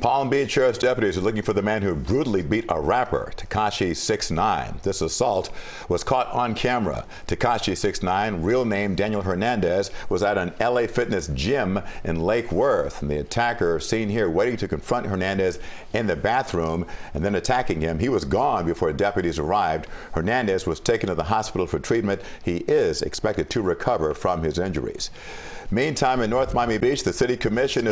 Palm Beach Sheriff's deputies are looking for the man who brutally beat a rapper, Tekashi 69. This assault was caught on camera. Tekashi 69, real name Daniel Hernandez, was at an LA Fitness gym in Lake Worth. And the attacker seen here waiting to confront Hernandez in the bathroom and then attacking him. He was gone before deputies arrived. Hernandez was taken to the hospital for treatment. He is expected to recover from his injuries. Meantime, in North Miami Beach, the city commission